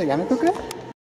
やめとく？